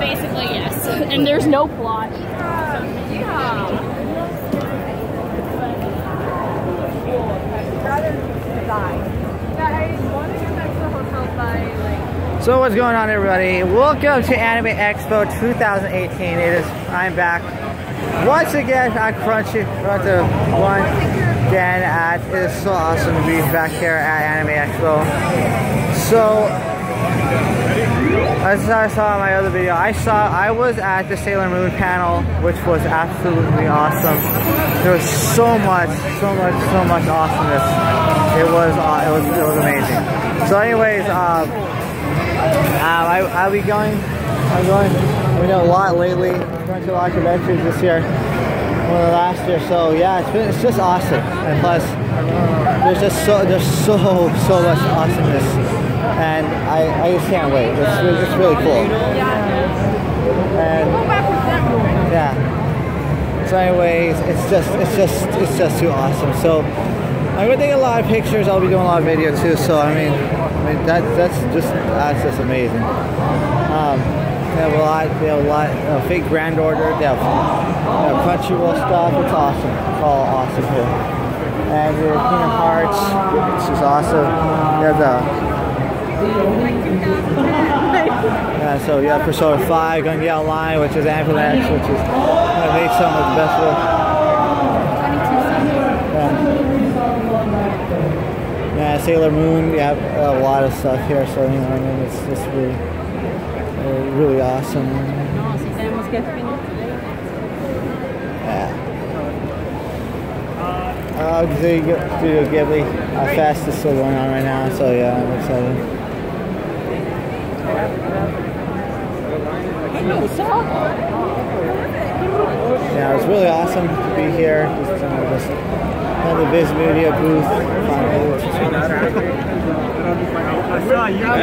Basically, yes. And there's no plot. So what's going on everybody? Welcome to Anime Expo 2018. It is I'm back once again at Crunchy Front of one again at it is so awesome to be back here at Anime Expo. So as I saw in my other video, I saw I was at the Sailor Moon panel, which was absolutely awesome. There was so much, so much, so much awesomeness. It was uh, it was it was amazing. So anyways, um, um, I, I'll be going, I'm going, we know a lot lately, going to a lot of conventions this year, one of the last year, so yeah, it's been, it's just awesome, and plus, there's just so, there's so, so much awesomeness, and I, I just can't wait, it's, it's really cool, and, yeah, so anyways, it's just, it's just, it's just too awesome, so, I'm gonna take a lot of pictures, I'll be doing a lot of video too, so I mean, I mean, that, that's just that's just amazing. Um, they have a lot. They have a lot. Uh, Fate/Grand Order. They have, they have Crunchyroll stuff. It's awesome. It's all awesome here. And your Kingdom Hearts, which is awesome. You have the yeah, so you have Persona 5 going to get online, which is Ambulance, which is uh, made some of the best work. Yeah, Sailor Moon, we have a lot of stuff here, so you know, I mean, it's just really, really awesome. Yeah. Uh, Studio Ghibli, uh, Fast is still going on right now, so yeah, I'm excited. Yeah, it was really awesome to be here. Just, you know, just at the Viz Media booth. Finally. I saw you. I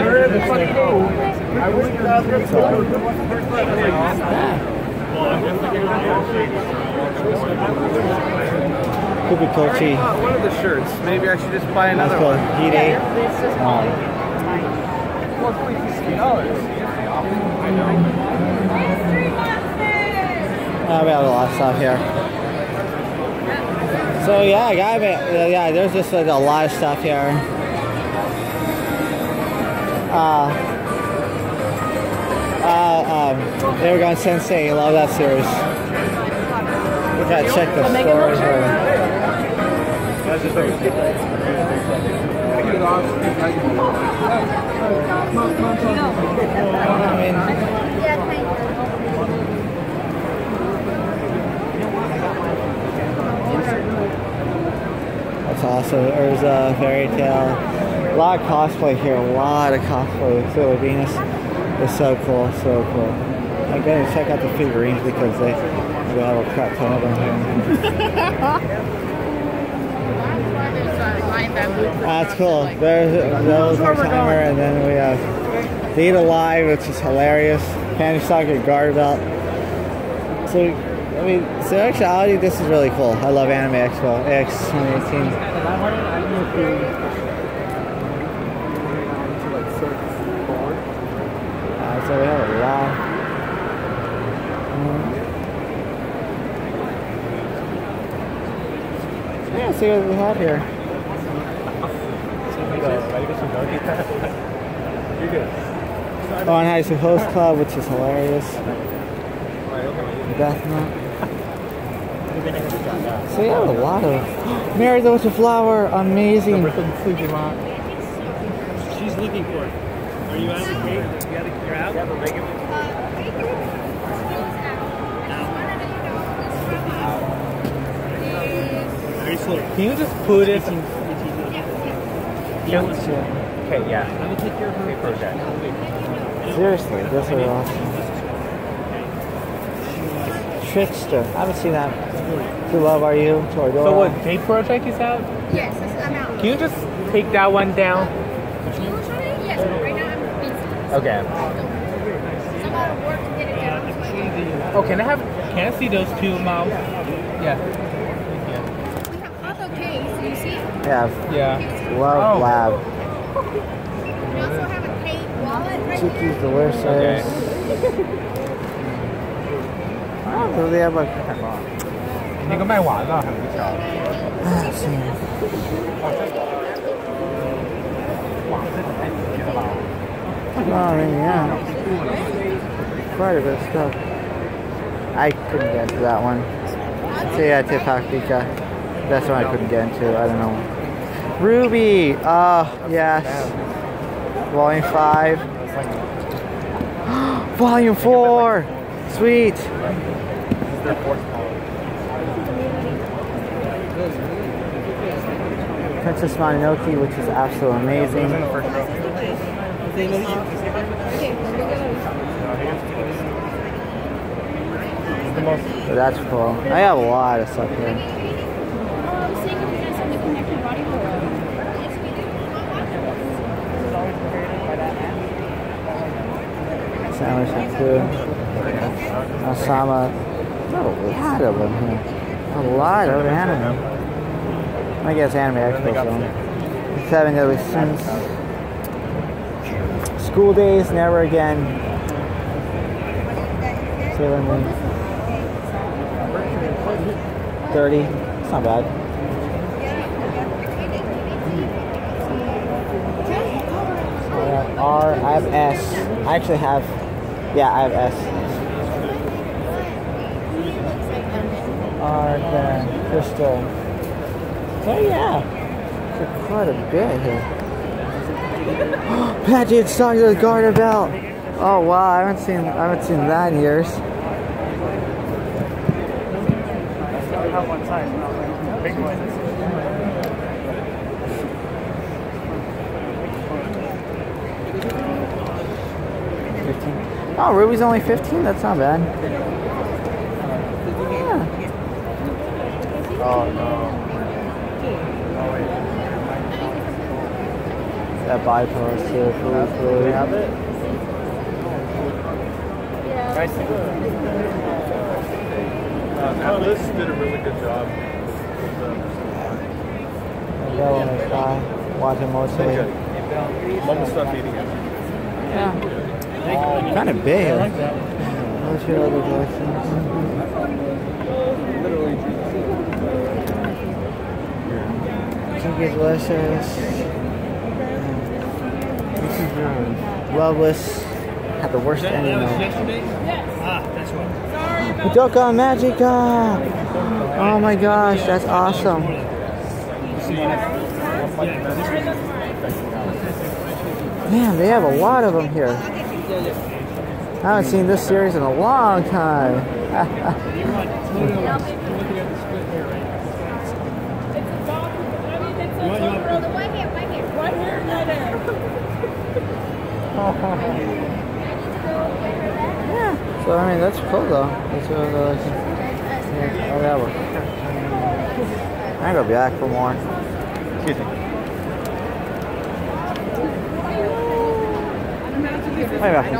Kubi Kochi. One of the shirts. Maybe I should just buy another one. Hide. Um, I know. uh, we have a lot of stuff here. So yeah, I guy, yeah, there's just like a lot of stuff here. Uh, uh, um, they were going Sensei. I love that series. We gotta check the story here. That's awesome. There's a Fairy Tail. A lot of cosplay here. A lot of cosplay. So Venus is so cool. So cool. I'm going to check out the figurines because they, they have a crap ton of them here. That's cool. There's those our timer, and then we have Date A Live, which is hilarious. Candy Socket Guard Belt. So, I mean, so actuality, this is really cool. I love Anime Expo X 2018. Uh, so we have a lot. Mm. Yeah, see what we have here. You're good. Oh, and has a host club, which is hilarious. Death Note. So you have a lot of Mary the Witch Flower, amazing. She's looking for it. Are you out of the gate? You out of, you're out? Yeah, but make it. Very. Can you just put it in? Okay, yeah. I'm gonna take care of her project. Seriously, this is awesome. Trickster. I haven't seen that. To Love Are You? Toradora. So what date project is out? Yes, I'm out. Can you just take that one down? Yes, right now I'm busy. Okay. I'm out of work to get it down. can- Oh, can I have? Can I see those two mouths? Yeah. We have other case, you see? Yeah, Yeah. Love Oh. Lab. We also have a paint wallet right Chiki's the worst Okay. service. So they have like 那个卖完了，还没挑。 ah, see. 哇，这个太便宜了吧！ Oh, I mean, yeah. Quite a bit of stuff. I couldn't get into that one. So yeah, Tipakika. That's one I couldn't get into. I don't know. RWBY! Oh, yes. Volume 5. Volume 4! Sweet! Princess Mononoke, which is absolutely amazing. that's cool. I have a lot of stuff here. I was seeing if you guys had the connected body roll. Sandwich and food. Osama. Oh, a lot of them here. A lot of anime. I guess Anime Expo film. Seven Deadly Sins. School Days, Never Again. Sailor Moon. 30. It's not bad. So I have R, I have S. I actually have, yeah, I have S. R, then Crystal. So yeah, so quite a bit here. Patrick Song to the Garter Belt. Oh wow, I haven't seen I haven't seen that in years. have one size, big one. Oh, RWBY's only fifteen. That's not bad. Yeah. Oh no. Oh wait. That bipolar too. Food, Do food. we have it? Nice. Uh, Atlas did a really good job. Yellow in the sky. Watching mostly. Mom will stop eating it. Yeah. Kind of big. I like that. What's your other voices? Kinky Delicious. This is yours. Loveless. Had the worst ending yesterday though. Madoka Magica! Oh my gosh, that's awesome. Man, they have a lot of them here. I haven't seen this series in a long time. Yeah. So I mean, that's cool though. That's uh, what I. Yeah, oh, that. I'm gonna be back for more. Excuse me. I'll be back for more.